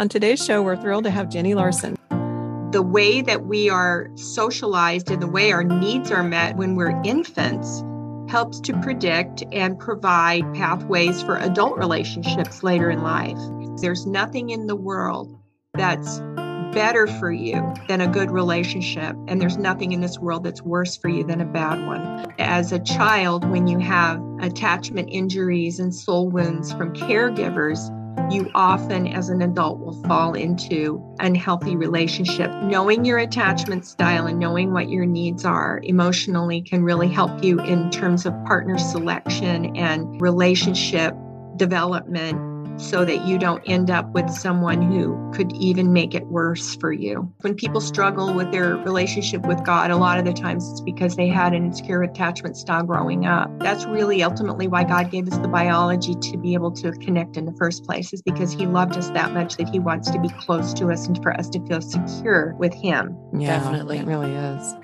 On today's show, we're thrilled to have Gini Larsen. The way that we are socialized and the way our needs are met when we're infants helps to predict and provide pathways for adult relationships later in life. There's nothing in the world that's better for you than a good relationship. And there's nothing in this world that's worse for you than a bad one. As a child, when you have attachment injuries and soul wounds from caregivers, you often, as an adult, will fall into unhealthy relationship. Knowing your attachment style and knowing what your needs are emotionally can really help you in terms of partner selection and relationship development so that you don't end up with someone who could even make it worse for you. When people struggle with their relationship with God, a lot of the times it's because they had an insecure attachment style growing up. That's really ultimately why God gave us the biology to be able to connect in the first place, is because He loved us that much that He wants to be close to us and for us to feel secure with Him. Yeah, Definitely. It really is.